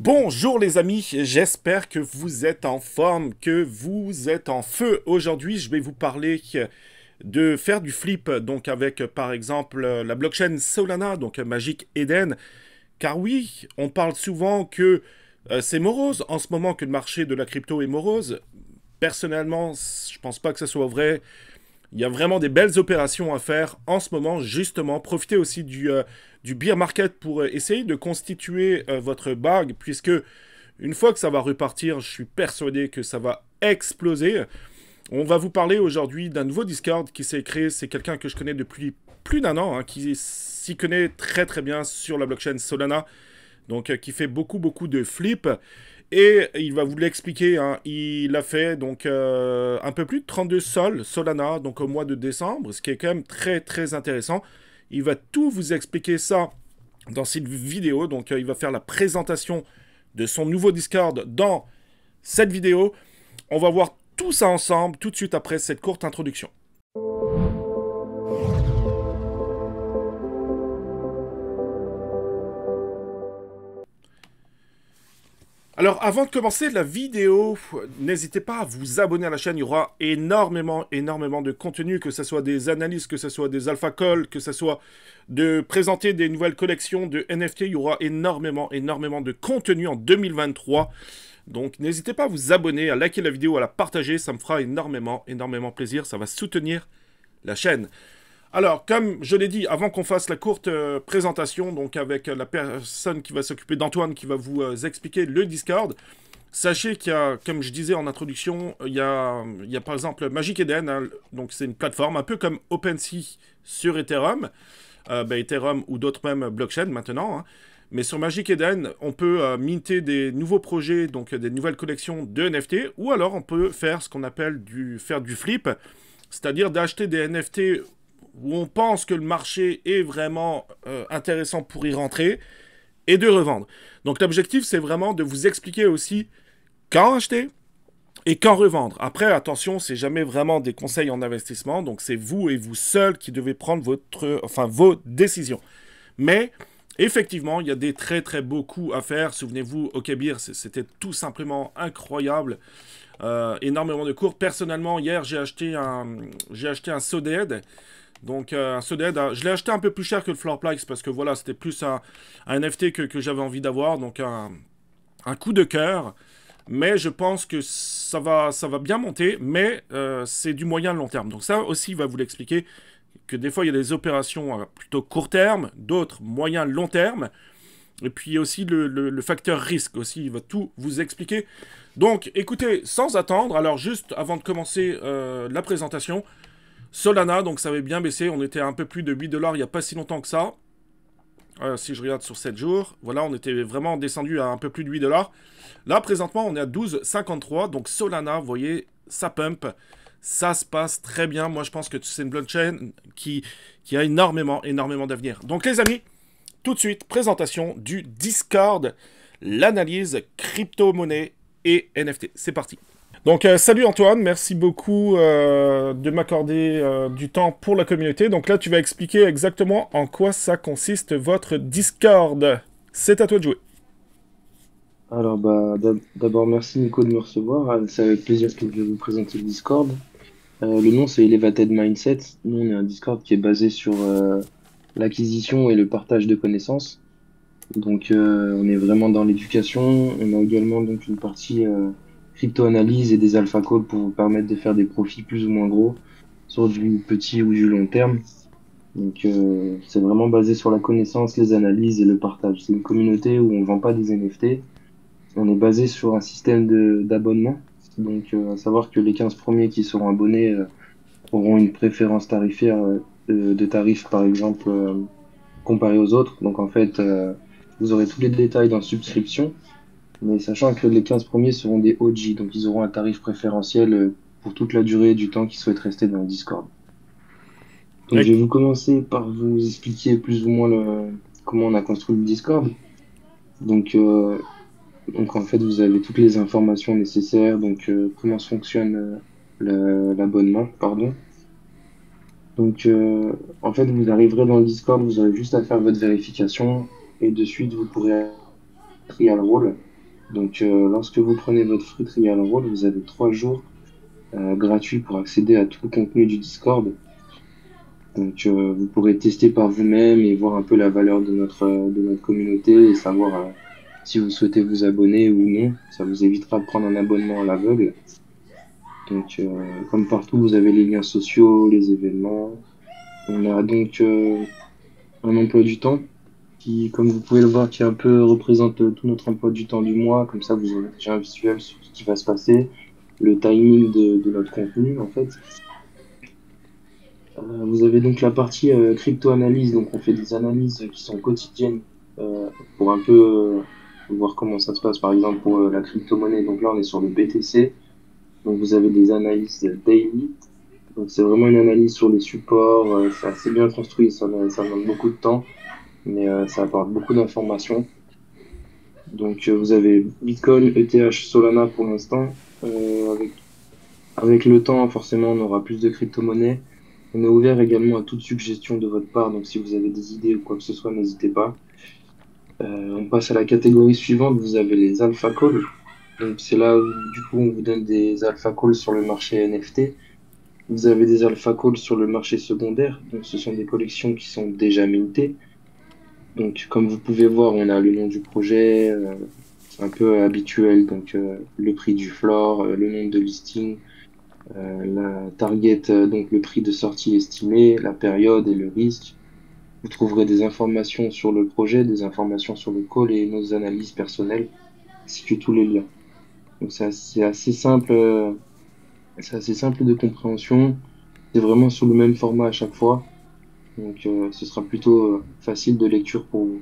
Bonjour les amis, j'espère que vous êtes en forme, que vous êtes en feu. Aujourd'hui, je vais vous parler de faire du flip, donc avec par exemple la blockchain Solana, donc Magic Eden. Car oui, on parle souvent que euh, c'est morose en ce moment, que le marché de la crypto est morose. Personnellement, je pense pas que ce soit vrai. Il y a vraiment des belles opérations à faire en ce moment, justement. Profitez aussi du, euh, beer market pour euh, essayer de constituer euh, votre bag, puisque une fois que ça va repartir, je suis persuadé que ça va exploser. On va vous parler aujourd'hui d'un nouveau Discord qui s'est créé. C'est quelqu'un que je connais depuis plus d'un an, hein, qui s'y connaît très très bien sur la blockchain Solana, donc qui fait beaucoup beaucoup de flips. Et il va vous l'expliquer, hein. il a fait donc euh, un peu plus de 32 sols Solana, donc au mois de décembre, ce qui est quand même très très intéressant. Il va tout vous expliquer ça dans cette vidéo, donc euh, il va faire la présentation de son nouveau Discord dans cette vidéo. On va voir tout ça ensemble tout de suite après cette courte introduction. Alors, avant de commencer la vidéo, n'hésitez pas à vous abonner à la chaîne. Il y aura énormément, énormément de contenu, que ce soit des analyses, que ce soit des alpha calls, que ce soit de présenter des nouvelles collections de NFT. Il y aura énormément, énormément de contenu en 2023. Donc, n'hésitez pas à vous abonner, à liker la vidéo, à la partager. Ça me fera énormément, énormément plaisir. Ça va soutenir la chaîne. Alors, comme je l'ai dit, avant qu'on fasse la courte euh, présentation, donc avec la personne qui va s'occuper d'Antoine, qui va vous euh, expliquer le Discord, sachez qu'il y a, comme je disais en introduction, il y a, il y a par exemple Magic Eden, hein, donc c'est une plateforme un peu comme OpenSea sur Ethereum, euh, ben, Ethereum ou d'autres même blockchains maintenant, hein. mais sur Magic Eden, on peut minter des nouveaux projets, donc des nouvelles collections de NFT, ou alors on peut faire ce qu'on appelle du, faire du flip, c'est-à-dire d'acheter des NFT où on pense que le marché est vraiment euh, intéressant pour y rentrer et de revendre. Donc l'objectif, c'est vraiment de vous expliquer aussi quand acheter et quand revendre. Après, attention, c'est jamais vraiment des conseils en investissement, donc c'est vous et vous seul qui devez prendre votre, enfin, vos décisions. Mais effectivement, il y a des très très beaux coups à faire. Souvenez-vous, au Kabir, c'était tout simplement incroyable. Euh, énormément de cours. Personnellement, hier, j'ai acheté un, j'ai acheté un donc euh, un Soded, euh, je l'ai acheté un peu plus cher que le Floorplex parce que voilà, c'était plus un, NFT que, j'avais envie d'avoir. Donc un, coup de cœur. Mais je pense que ça va, ça va bien monter, mais euh, c'est du moyen long terme. Donc ça aussi, il va vous l'expliquer, que des fois, il y a des opérations plutôt court terme, d'autres moyen long terme. Et puis aussi le, le, facteur risque aussi, il va tout vous expliquer. Donc écoutez, sans attendre, alors juste avant de commencer la présentation, Solana, donc ça avait bien baissé. On était à un peu plus de 8 dollars il n'y a pas si longtemps que ça. Euh, si je regarde sur 7 jours, voilà, on était vraiment descendu à un peu plus de 8 dollars. Là, présentement, on est à 12,53. Donc Solana, vous voyez, ça pump. Ça se passe très bien. Moi, je pense que c'est une blockchain qui, qui a énormément, énormément d'avenir. Donc, les amis, tout de suite, présentation du Discord, l'analyse crypto-monnaie et NFT. C'est parti. Donc euh, salut Antoine, merci beaucoup euh, de m'accorder euh, du temps pour la communauté. Donc là tu vas expliquer exactement en quoi ça consiste votre Discord. C'est à toi de jouer. Alors bah d'abord merci Nico de me recevoir. Ah, c'est avec plaisir que je vais vous présenter le Discord. le nom c'est Elevated Mindset. Nous on est un Discord qui est basé sur l'acquisition et le partage de connaissances. Donc on est vraiment dans l'éducation. On a également donc une partie crypto-analyse et des alpha calls pour vous permettre de faire des profits plus ou moins gros sur du petit ou du long terme. Donc euh, c'est vraiment basé sur la connaissance, les analyses et le partage. C'est une communauté où on vend pas des NFT. On est basé sur un système d'abonnement. Donc euh, à savoir que les 15 premiers qui seront abonnés euh, auront une préférence tarifaire de tarifs par exemple comparé aux autres. Donc en fait vous aurez tous les détails dans subscription mais sachant que les 15 premiers seront des OG, donc ils auront un tarif préférentiel euh, pour toute la durée du temps qu'ils souhaitent rester dans le Discord. Donc je vais vous commencer par vous expliquer plus ou moins le, comment on a construit le Discord. Donc, euh, donc en fait vous avez toutes les informations nécessaires, donc euh, comment fonctionne l'abonnement, pardon. Donc en fait vous arriverez dans le Discord, vous aurez juste à faire votre vérification et de suite vous pourrez trier le rôle Donc, euh, lorsque vous prenez votre free trial role, vous avez trois jours euh, gratuits pour accéder à tout le contenu du Discord. Donc, euh, vous pourrez tester par vous-même et voir un peu la valeur de notre, de notre communauté et savoir si vous souhaitez vous abonner ou non. Ça vous évitera de prendre un abonnement à l'aveugle. Donc, comme partout, vous avez les liens sociaux, les événements. On a donc un emploi du temps qui, comme vous pouvez le voir, qui un peu représente tout notre emploi du temps du mois. Comme ça, vous aurez déjà un visuel sur ce qui va se passer, le timing de, notre contenu, en fait. Euh, vous avez donc la partie euh, crypto-analyse. Donc, on fait des analyses qui sont quotidiennes euh, pour un peu voir comment ça se passe. Par exemple, pour la crypto-monnaie. Donc là, on est sur le BTC. Donc, vous avez des analyses daily. Donc, c'est vraiment une analyse sur les supports. c'est assez bien construit. Ça, ça demande beaucoup de temps mais euh, ça apporte beaucoup d'informations. Donc euh, vous avez Bitcoin, ETH, Solana pour l'instant. Euh, avec, avec le temps, forcément, on aura plus de crypto-monnaies. On est ouvert également à toute suggestion de votre part, donc si vous avez des idées ou quoi que ce soit, n'hésitez pas. on passe à la catégorie suivante, vous avez les alpha calls. Donc c'est là où du coup on vous donne des alpha calls sur le marché NFT. Vous avez des alpha calls sur le marché secondaire, donc ce sont des collections qui sont déjà mintées. Donc, comme vous pouvez voir, on a le nom du projet, euh, un peu habituel, donc euh, le prix du floor, euh, le nombre de listings, la target, donc le prix de sortie estimé, la période et le risque. Vous trouverez des informations sur le projet, des informations sur le call et nos analyses personnelles, ainsi que tous les liens. Donc c'est assez simple, c'est assez simple de compréhension. C'est vraiment sur le même format à chaque fois. Donc euh, ce sera plutôt euh, facile de lecture pour vous.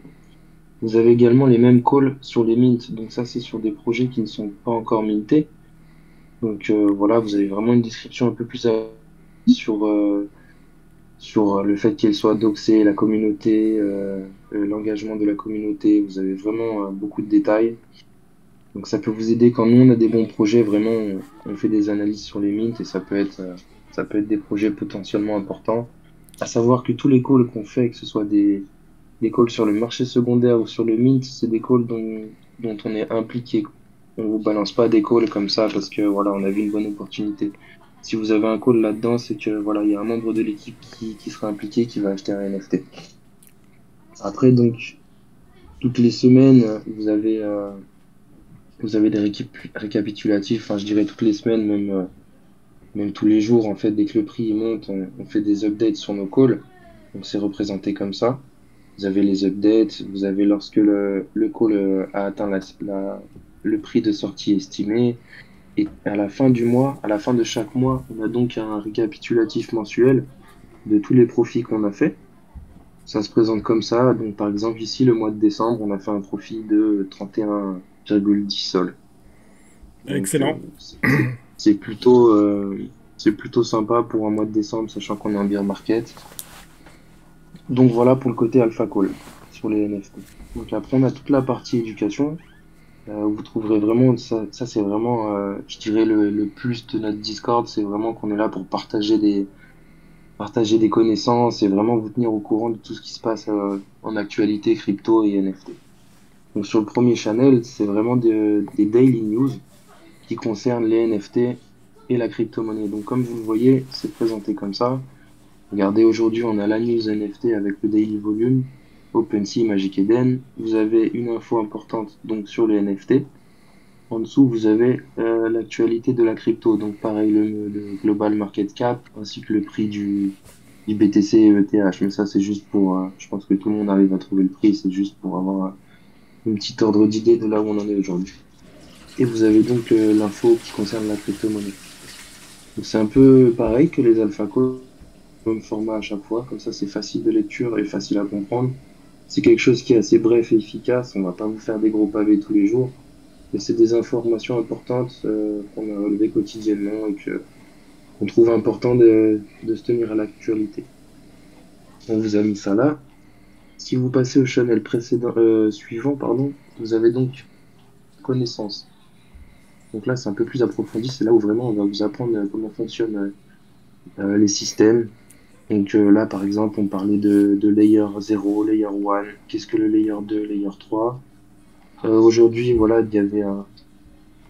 Vous avez également les mêmes calls sur les mints. Donc ça c'est sur des projets qui ne sont pas encore mintés. Donc euh, voilà, vous avez vraiment une description un peu plus sur sur le fait qu'elle soit doxée, la communauté, l'engagement de la communauté. Vous avez vraiment beaucoup de détails. Donc ça peut vous aider quand nous on a des bons projets. Vraiment, on, fait des analyses sur les mints et ça peut être ça peut être des projets potentiellement importants. À savoir que tous les calls qu'on fait, que ce soit des, des calls sur le marché secondaire ou sur le mint, c'est des calls dont, dont on est impliqué. On vous balance pas des calls comme ça parce que voilà, on a vu une bonne opportunité. Si vous avez un call là-dedans, c'est que voilà, il y a un membre de l'équipe qui, qui sera impliqué, qui va acheter un NFT. Après, donc, toutes les semaines, vous avez, euh, vous avez des récapitulatifs, enfin, je dirais toutes les semaines, même, euh, même tous les jours, en fait, dès que le prix monte, on, fait des updates sur nos calls. Donc c'est représenté comme ça. Vous avez les updates, vous avez lorsque le, le call euh, a atteint la, le prix de sortie estimé. Et à la fin du mois, à la fin de chaque mois, on a donc un récapitulatif mensuel de tous les profits qu'on a fait. Ça se présente comme ça. Donc par exemple ici, le mois de décembre, on a fait un profit de 31,10 sols. Excellent. Euh, c'est plutôt, euh, c'est plutôt sympa pour un mois de décembre, sachant qu'on est en beer market. Donc voilà pour le côté alpha call sur les NFT. Donc après on a toute la partie éducation. Euh, vous trouverez vraiment, ça, ça c'est vraiment, euh, je dirais le, le, plus de notre Discord, c'est vraiment qu'on est là pour partager des, partager des connaissances et vraiment vous tenir au courant de tout ce qui se passe euh, en actualité crypto et NFT. Donc sur le premier channel, c'est vraiment des, des daily news qui concerne les NFT et la crypto-monnaie. Donc comme vous le voyez, c'est présenté comme ça. Regardez, aujourd'hui, on a la news NFT avec le daily volume, OpenSea, Magic Eden. Vous avez une info importante donc sur les NFT. En dessous, vous avez euh, l'actualité de la crypto. Donc pareil, le, global market cap ainsi que le prix du, du BTC et ETH. Mais ça, c'est juste pour... Euh, je pense que tout le monde arrive à trouver le prix. C'est juste pour avoir un petit ordre d'idée de là où on en est aujourd'hui. Et vous avez donc euh, l'info qui concerne la crypto-monnaie. c'est un peu pareil que les AlphaCo, même format à chaque fois, comme ça c'est facile de lecture et facile à comprendre. C'est quelque chose qui est assez bref et efficace, on va pas vous faire des gros pavés tous les jours, mais c'est des informations importantes euh, qu'on a relevées quotidiennement et que on trouve important de, de se tenir à l'actualité. On vous a mis ça là. Si vous passez au channel précédent, euh, suivant, pardon, vous avez donc connaissance. Donc là, c'est un peu plus approfondi. C'est là où vraiment on va vous apprendre euh, comment fonctionnent euh, euh, les systèmes. Donc là, par exemple, on parlait de, layer 0, layer 1. Qu'est-ce que le layer 2, layer 3 Euh, aujourd'hui, voilà, il y avait un,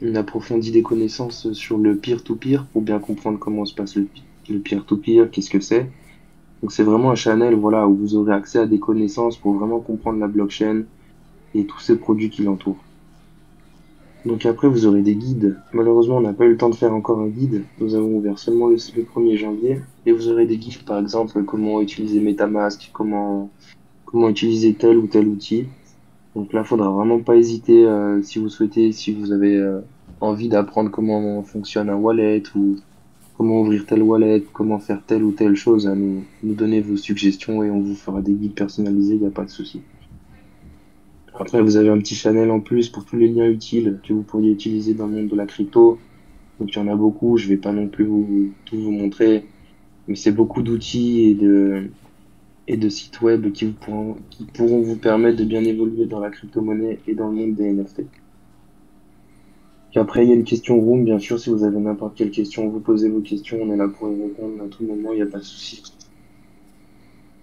une approfondie des connaissances sur le peer-to-peer pour bien comprendre comment se passe le, le peer-to-peer, qu'est-ce que c'est. Donc c'est vraiment un channel voilà, où vous aurez accès à des connaissances pour vraiment comprendre la blockchain et tous ces produits qui l'entourent. Donc après, vous aurez des guides. Malheureusement, on n'a pas eu le temps de faire encore un guide. Nous avons ouvert seulement le, 1er janvier. Et vous aurez des guides, par exemple, comment utiliser MetaMask, comment, comment utiliser tel ou tel outil. Donc là, faudra vraiment pas hésiter euh, si vous souhaitez, si vous avez euh, envie d'apprendre comment fonctionne un wallet ou comment ouvrir tel wallet, comment faire telle ou telle chose, à nous, nous donner vos suggestions et on vous fera des guides personnalisés, il n'y a pas de souci. Après, vous avez un petit channel en plus pour tous les liens utiles que vous pourriez utiliser dans le monde de la crypto. Donc il y en a beaucoup, je vais pas non plus vous, tout vous montrer, mais c'est beaucoup d'outils et de, et de sites web qui, vous pourront, qui pourront vous permettre de bien évoluer dans la crypto-monnaie et dans le monde des NFT. après, il y a une question room, bien sûr, si vous avez n'importe quelle question, vous posez vos questions, on est là pour y répondre à tout moment, il n'y a pas de souci.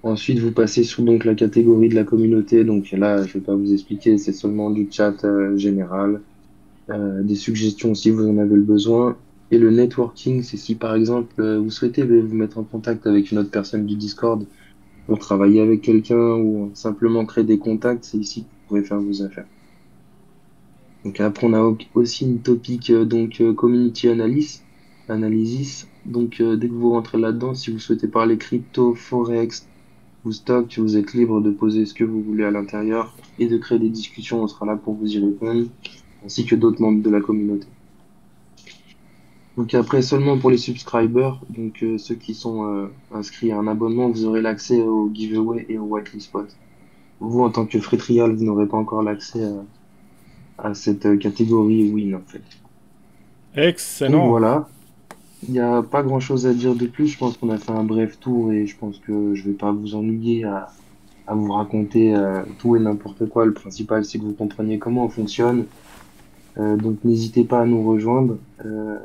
Ensuite, vous passez sur donc la catégorie de la communauté. Donc là, je vais pas vous expliquer, c'est seulement du chat euh, général, euh, des suggestions si vous en avez le besoin. Et le networking, c'est si par exemple euh, vous souhaitez vous mettre en contact avec une autre personne du Discord pour travailler avec quelqu'un ou simplement créer des contacts, c'est ici que vous pourrez faire vos affaires. Donc après, on a aussi une topic donc community analysis. analysis. Donc dès que vous rentrez là-dedans, si vous souhaitez parler crypto, forex, vous êtes libre de poser ce que vous voulez à l'intérieur et de créer des discussions, on sera là pour vous y répondre, ainsi que d'autres membres de la communauté. Donc après, seulement pour les subscribers, donc euh, ceux qui sont euh, inscrits à un abonnement, vous aurez l'accès au giveaway et au whitelist spot. Vous, en tant que free trial, vous n'aurez pas encore l'accès à, cette euh, catégorie win, en fait. Excellent. voilà. Il n'y a pas grand chose à dire de plus. Je pense qu'on a fait un bref tour et je pense que je vais pas vous ennuyer à, à vous raconter euh, tout et n'importe quoi. Le principal, c'est que vous compreniez comment on fonctionne. Euh, donc n'hésitez pas à nous rejoindre. Euh,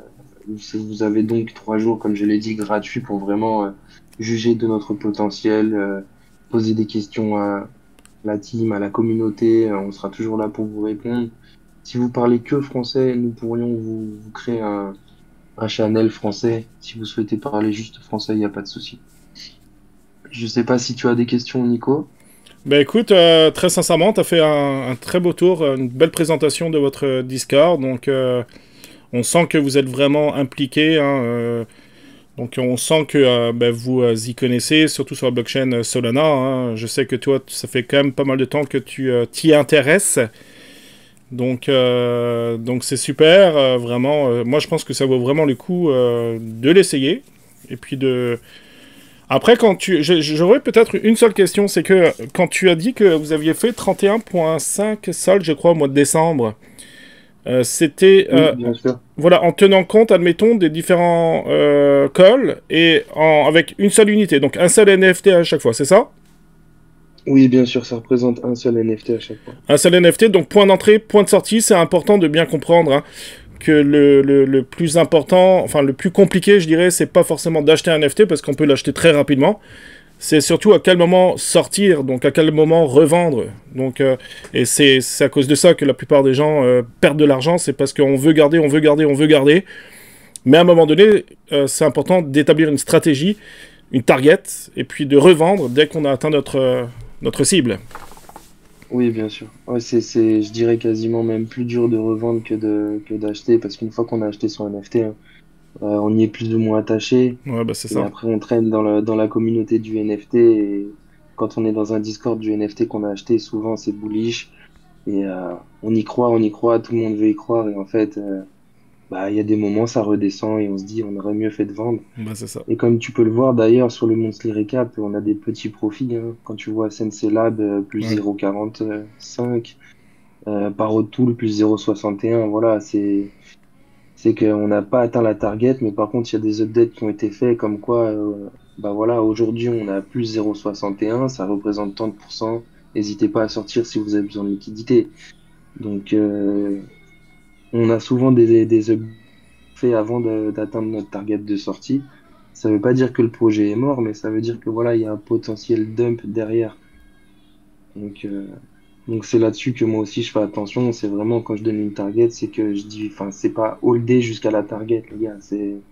vous avez donc trois jours, comme je l'ai dit, gratuits pour vraiment euh, juger de notre potentiel, euh, poser des questions à la team, à la communauté. on sera toujours là pour vous répondre. Si vous parlez que français, nous pourrions vous, vous créer un, channel français. Si vous souhaitez parler juste français, il n'y a pas de souci. Je sais pas si tu as des questions, Nico. Ben écoute, euh, très sincèrement, tu as fait un, très beau tour, une belle présentation de votre Discord. Donc, euh, on sent que vous êtes vraiment impliqué. Hein, euh, donc, on sent que ben, vous y connaissez, surtout sur la blockchain Solana. Hein. Je sais que toi, ça fait quand même pas mal de temps que tu t'y intéresses. Donc, euh, donc c'est super, euh, vraiment. Euh, moi, je pense que ça vaut vraiment le coup de l'essayer. Et puis de. Après, quand tu. J'aurais peut-être une seule question, c'est que quand tu as dit que vous aviez fait 31.5 soldes, je crois, au mois de décembre, c'était. voilà, en tenant compte, admettons, des différents calls et en, avec une seule unité, donc un seul NFT à chaque fois, c'est ça? Oui, bien sûr, ça représente un seul NFT à chaque fois. Un seul NFT, donc point d'entrée, point de sortie, c'est important de bien comprendre hein, que le, le, plus important, enfin le plus compliqué, je dirais, c'est pas forcément d'acheter un NFT parce qu'on peut l'acheter très rapidement. C'est surtout à quel moment sortir, donc à quel moment revendre. Donc, euh, et c'est à cause de ça que la plupart des gens euh, perdent de l'argent, c'est parce qu'on veut garder, on veut garder, on veut garder. Mais à un moment donné, euh, c'est important d'établir une stratégie, une target, et puis de revendre dès qu'on a atteint notre notre cible. Oui, bien sûr. Ouais, c'est, je dirais quasiment même plus dur de revendre que, de, que d'acheter, parce qu'une fois qu'on a acheté son NFT, hein, euh, on y est plus ou moins attaché. Ouais, bah c'est et après, on traîne dans, le, dans la communauté du NFT, et quand on est dans un Discord du NFT qu'on a acheté, souvent c'est bullish, et euh, on y croit, on y croit, tout le monde veut y croire, et en fait, euh, bah, il y a des moments, ça redescend et on se dit, on aurait mieux fait de vendre. Bah, ça. Et comme tu peux le voir d'ailleurs sur le Monthly Recap, on a des petits profits. Hein. Quand tu vois Sensei Lab euh, plus 0,45, euh, Parotool plus 0,61, voilà, c'est c'est qu'on n'a pas atteint la target, mais par contre, il y a des updates qui ont été faits, comme quoi, euh, bah voilà, aujourd'hui, on a plus 0,61, ça représente 30%. N'hésitez pas à sortir si vous avez besoin de liquidité. Donc, euh, on a souvent des, des faits avant d'atteindre notre target de sortie. Ça veut pas dire que le projet est mort, mais ça veut dire que voilà, il y a un potentiel dump derrière. Donc, euh, Donc c'est là-dessus que moi aussi je fais attention. C'est vraiment quand je donne une target, c'est que je dis, enfin, c'est pas day jusqu'à la target, les gars. C'est,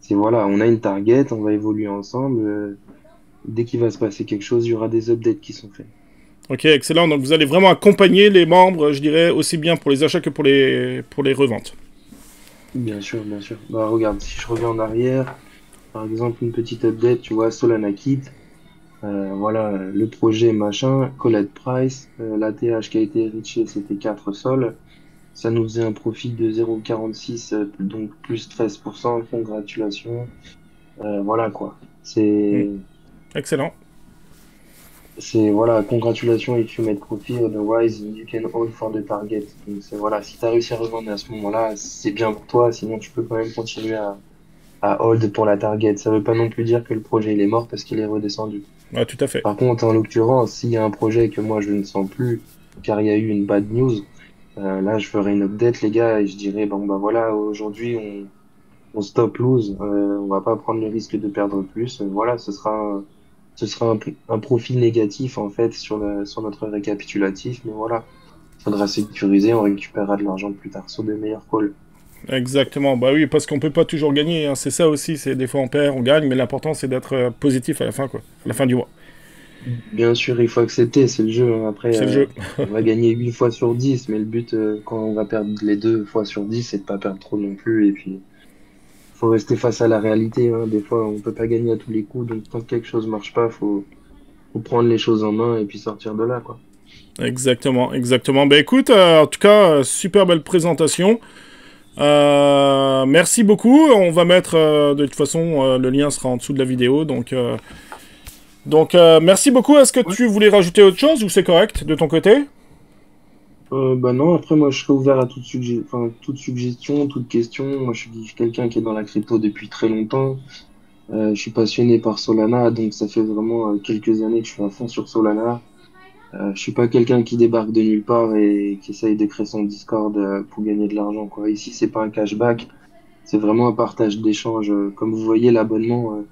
c'est voilà, on a une target, on va évoluer ensemble. Euh, dès qu'il va se passer quelque chose, il y aura des updates qui sont faits. Ok, excellent. Donc vous allez vraiment accompagner les membres, je dirais, aussi bien pour les achats que pour les, pour les reventes. Bien sûr, bien sûr. Bah regarde, si je reviens en arrière, par exemple une petite update, tu vois, Solana Kit, euh, voilà, le projet machin, Colette Price, euh, l'ATH qui a été riché, c'était 4 sols. Ça nous faisait un profit de 0,46, euh, donc plus 13%. Congratulations. voilà quoi. C'est. Excellent. C'est voilà, congratulations if you made profit, otherwise you can hold for the target. Donc c'est voilà, si tu as réussi à revendre à ce moment-là, c'est bien pour toi, sinon tu peux quand même continuer à, à hold pour la target. Ça veut pas non plus dire que le projet il est mort parce qu'il est redescendu. Ouais, tout à fait. Par contre, en l'occurrence, s'il y a un projet que moi je ne sens plus, car il y a eu une bad news, euh, là je ferai une update, les gars, et je dirais bon bah voilà, aujourd'hui on, on stop lose, euh, on va pas prendre le risque de perdre plus. voilà, ce sera ce sera un, un, profil négatif en fait sur, notre récapitulatif, mais voilà, faudra sécuriser, on récupérera de l'argent plus tard sur des meilleurs calls. Exactement, bah oui, parce qu'on peut pas toujours gagner, hein. c'est ça aussi, c'est des fois on perd, on gagne, mais l'important c'est d'être euh, positif à la fin, quoi, à la fin du mois. Bien sûr, il faut accepter, c'est le jeu. Hein. Après, le jeu. Euh, on va gagner 8 fois sur 10, mais le but, euh, quand on va perdre les deux fois sur 10, c'est de pas perdre trop non plus. Et puis, faut rester face à la réalité. Hein. Des fois, on peut pas gagner à tous les coups, donc quand quelque chose marche pas, faut, faut prendre les choses en main et puis sortir de là, quoi. Exactement, exactement. Ben écoute, en tout cas, super belle présentation. Euh, merci beaucoup. On va mettre, euh, de toute façon, euh, le lien sera en dessous de la vidéo. Donc, donc merci beaucoup. Est-ce que tu voulais rajouter autre chose ou c'est correct de ton côté? Bah non, après moi je serais ouvert à toute, toute suggestion, toute question. Moi je suis quelqu'un qui est dans la crypto depuis très longtemps. je suis passionné par Solana, donc ça fait vraiment quelques années que je suis à fond sur Solana. Euh, je suis pas quelqu'un qui débarque de nulle part et qui essaye de créer son Discord euh, pour gagner de l'argent. Quoi. Ici, c'est pas un cashback, c'est vraiment un partage d'échange. Comme vous voyez, l'abonnement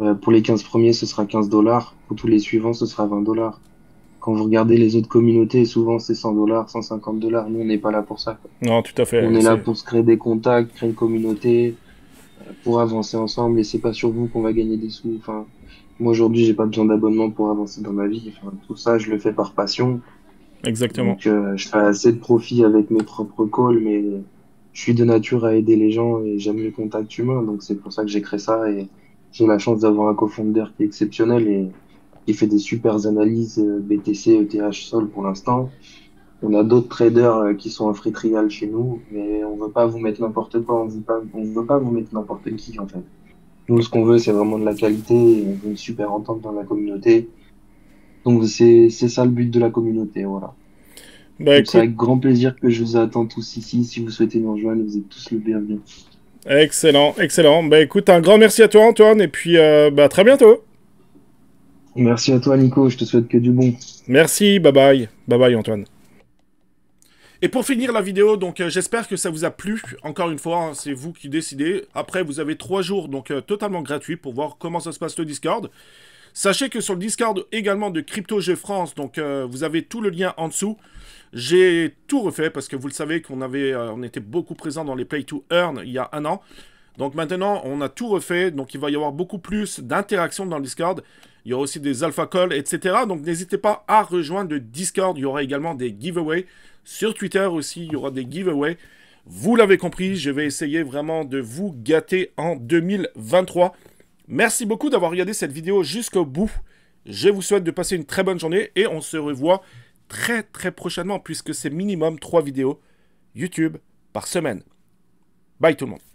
euh, pour les 15 premiers, ce sera 15 dollars. Pour tous les suivants, ce sera 20 dollars. Quand vous regardez les autres communautés, souvent c'est 100 dollars, 150 dollars. Nous, on n'est pas là pour ça. Non, tout à fait. On est, là pour se créer des contacts, créer une communauté, pour avancer ensemble. Et c'est pas sur vous qu'on va gagner des sous. Enfin, moi aujourd'hui, j'ai pas besoin d'abonnement pour avancer dans ma vie. Enfin, tout ça, je le fais par passion. Exactement. Donc, euh, je fais assez de profit avec mes propres calls, mais je suis de nature à aider les gens et j'aime le contact humain. Donc, c'est pour ça que j'ai créé ça et j'ai la chance d'avoir un co-founder qui est exceptionnel et qui fait des super analyses euh, BTC, ETH, Sol pour l'instant. On a d'autres traders euh, qui sont en free trial chez nous, mais on veut pas vous mettre n'importe quoi, on veut pas, on veut pas vous mettre n'importe qui en fait. Nous, ce qu'on veut, c'est vraiment de la qualité, on veut une super entente dans la communauté. Donc, c'est ça le but de la communauté, voilà. Bah, c'est avec grand plaisir que je vous attends tous ici. Si vous souhaitez nous rejoindre, vous êtes tous le bienvenu. Excellent, excellent. Bah écoute, un grand merci à toi Antoine, et puis euh, bah, très bientôt. Merci à toi Nico, je te souhaite que du bon. Merci, bye bye. Bye bye Antoine. Et pour finir la vidéo, donc euh, j'espère que ça vous a plu. Encore une fois, hein, c'est vous qui décidez. Après, vous avez trois jours, donc euh, totalement gratuit pour voir comment ça se passe le Discord. Sachez que sur le Discord également de Crypto France, donc euh, vous avez tout le lien en dessous. J'ai tout refait parce que vous le savez qu'on avait, on était beaucoup présent dans les Play to Earn il y a un an. Donc maintenant, on a tout refait, donc il va y avoir beaucoup plus d'interactions dans le Discord. Il y aura aussi des alpha calls, etc. Donc n'hésitez pas à rejoindre le Discord. Il y aura également des giveaways. Sur Twitter aussi, il y aura des giveaways. Vous l'avez compris, je vais essayer vraiment de vous gâter en 2023. Merci beaucoup d'avoir regardé cette vidéo jusqu'au bout. Je vous souhaite de passer une très bonne journée et on se revoit très très prochainement puisque c'est minimum 3 vidéos YouTube par semaine. Bye tout le monde.